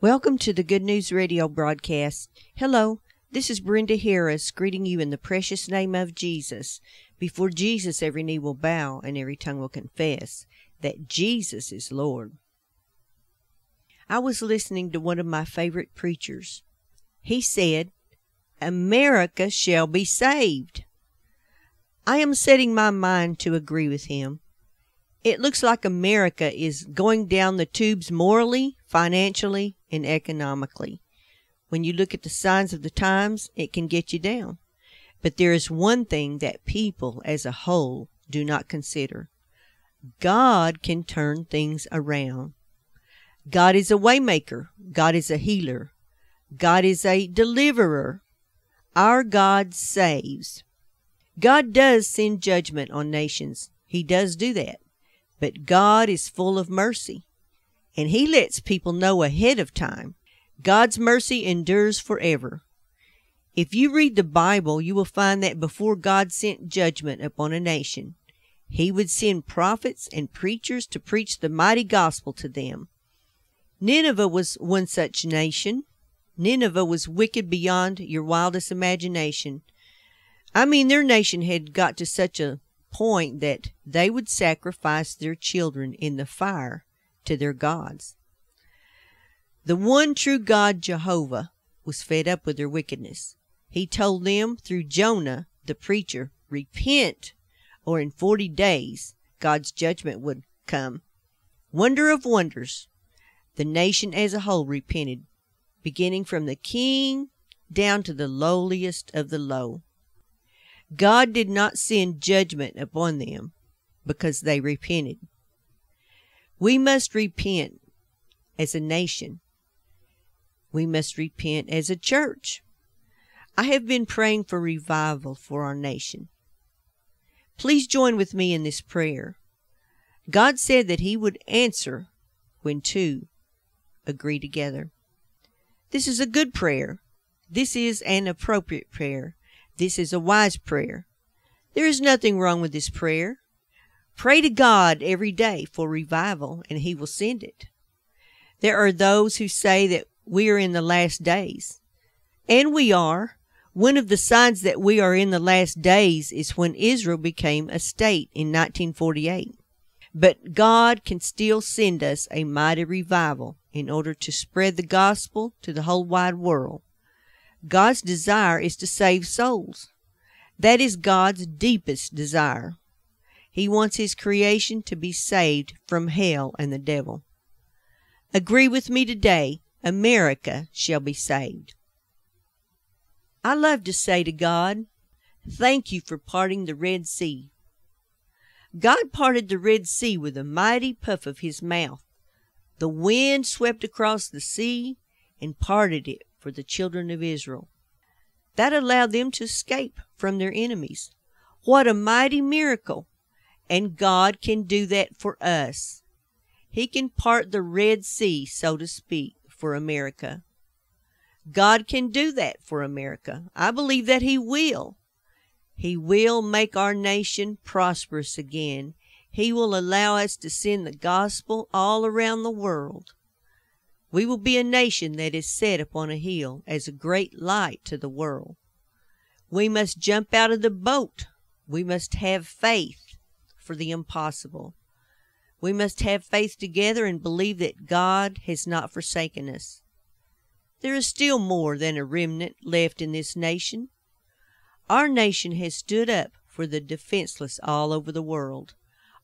Welcome to the Good News Radio broadcast. Hello, this is Brenda Harris greeting you in the precious name of Jesus. Before Jesus, every knee will bow and every tongue will confess that Jesus is Lord. I was listening to one of my favorite preachers. He said, America shall be saved. I am setting my mind to agree with him. It looks like America is going down the tubes morally, financially, and economically. When you look at the signs of the times, it can get you down. But there is one thing that people as a whole do not consider. God can turn things around. God is a waymaker. God is a healer. God is a deliverer. Our God saves. God does send judgment on nations. He does do that. But God is full of mercy, and He lets people know ahead of time. God's mercy endures forever. If you read the Bible, you will find that before God sent judgment upon a nation, He would send prophets and preachers to preach the mighty gospel to them. Nineveh was one such nation. Nineveh was wicked beyond your wildest imagination. I mean, their nation had got to such a point that they would sacrifice their children in the fire to their gods. The one true God, Jehovah, was fed up with their wickedness. He told them through Jonah, the preacher, Repent, or in forty days God's judgment would come. Wonder of wonders, the nation as a whole repented, beginning from the king down to the lowliest of the low. God did not send judgment upon them because they repented. We must repent as a nation. We must repent as a church. I have been praying for revival for our nation. Please join with me in this prayer. God said that He would answer when two agree together. This is a good prayer. This is an appropriate prayer. This is a wise prayer. There is nothing wrong with this prayer. Pray to God every day for revival, and He will send it. There are those who say that we are in the last days. And we are. One of the signs that we are in the last days is when Israel became a state in 1948. But God can still send us a mighty revival in order to spread the gospel to the whole wide world. God's desire is to save souls. That is God's deepest desire. He wants His creation to be saved from hell and the devil. Agree with me today America shall be saved. I love to say to God, Thank you for parting the Red Sea. God parted the Red Sea with a mighty puff of His mouth. The wind swept across the sea and parted it for the children of Israel. That allowed them to escape from their enemies. What a mighty miracle! And God can do that for us. He can part the Red Sea, so to speak, for America. God can do that for America. I believe that He will. He will make our nation prosperous again. He will allow us to send the gospel all around the world. We will be a nation that is set upon a hill as a great light to the world. We must jump out of the boat. We must have faith for the impossible. We must have faith together and believe that God has not forsaken us. There is still more than a remnant left in this nation. Our nation has stood up for the defenseless all over the world.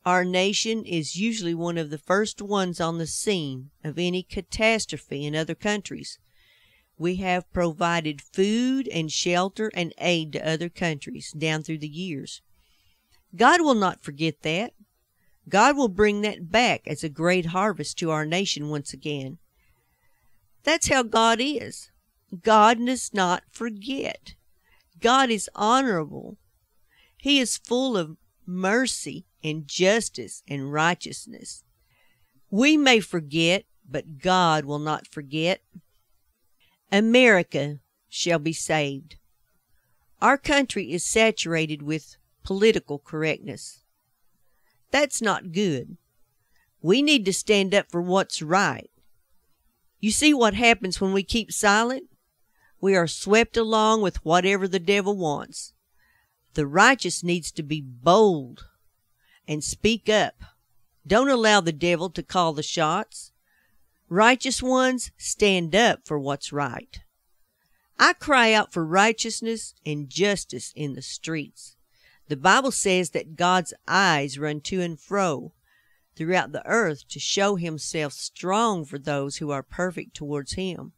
Our nation is usually one of the first ones on the scene of any catastrophe in other countries. We have provided food and shelter and aid to other countries down through the years. God will not forget that. God will bring that back as a great harvest to our nation once again. That's how God is. God does not forget. God is honorable. He is full of mercy and justice and righteousness. We may forget, but God will not forget. America shall be saved. Our country is saturated with political correctness. That's not good. We need to stand up for what's right. You see what happens when we keep silent? We are swept along with whatever the devil wants. The righteous needs to be bold and speak up. Don't allow the devil to call the shots. Righteous ones stand up for what's right. I cry out for righteousness and justice in the streets. The Bible says that God's eyes run to and fro throughout the earth to show himself strong for those who are perfect towards him.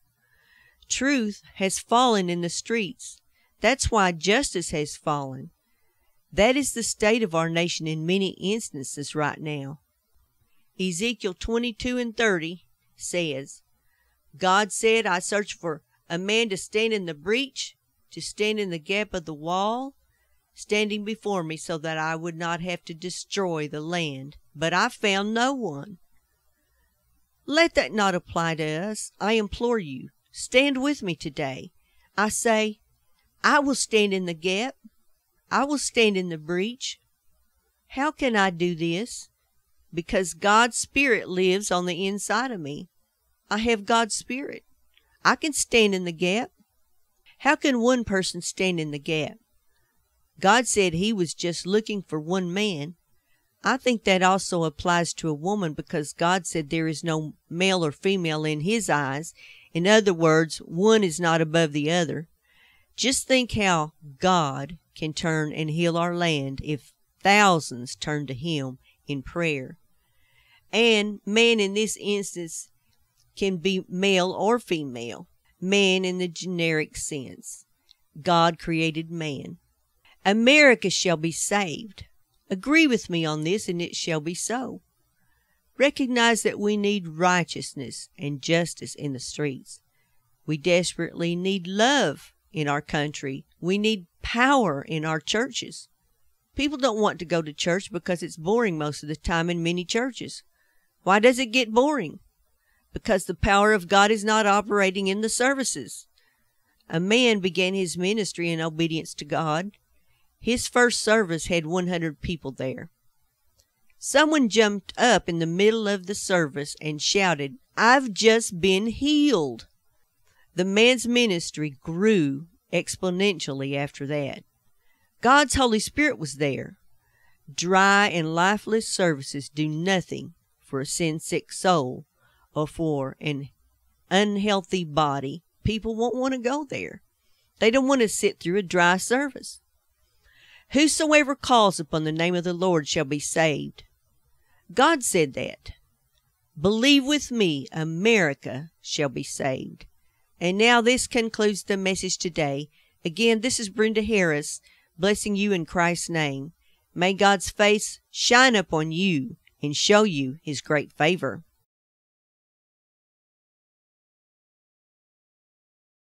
Truth has fallen in the streets. That's why justice has fallen. That is the state of our nation in many instances right now. Ezekiel 22 and 30 says, God said, I search for a man to stand in the breach, to stand in the gap of the wall, standing before me so that I would not have to destroy the land. But I found no one. Let that not apply to us. I implore you, stand with me today. I say, I will stand in the gap. I will stand in the breach. How can I do this? Because God's Spirit lives on the inside of me. I have God's Spirit. I can stand in the gap. How can one person stand in the gap? God said he was just looking for one man. I think that also applies to a woman because God said there is no male or female in his eyes. In other words, one is not above the other. Just think how God can turn and heal our land if thousands turn to him in prayer. And man in this instance can be male or female, man in the generic sense. God created man. America shall be saved. Agree with me on this, and it shall be so. Recognize that we need righteousness and justice in the streets. We desperately need love in our country. We need power in our churches. People don't want to go to church because it's boring most of the time in many churches. Why does it get boring? because the power of God is not operating in the services. A man began his ministry in obedience to God. His first service had 100 people there. Someone jumped up in the middle of the service and shouted, I've just been healed. The man's ministry grew exponentially after that. God's Holy Spirit was there. Dry and lifeless services do nothing for a sin sick soul or for an unhealthy body, people won't want to go there. They don't want to sit through a dry service. Whosoever calls upon the name of the Lord shall be saved. God said that. Believe with me, America shall be saved. And now this concludes the message today. Again, this is Brenda Harris, blessing you in Christ's name. May God's face shine upon you and show you his great favor.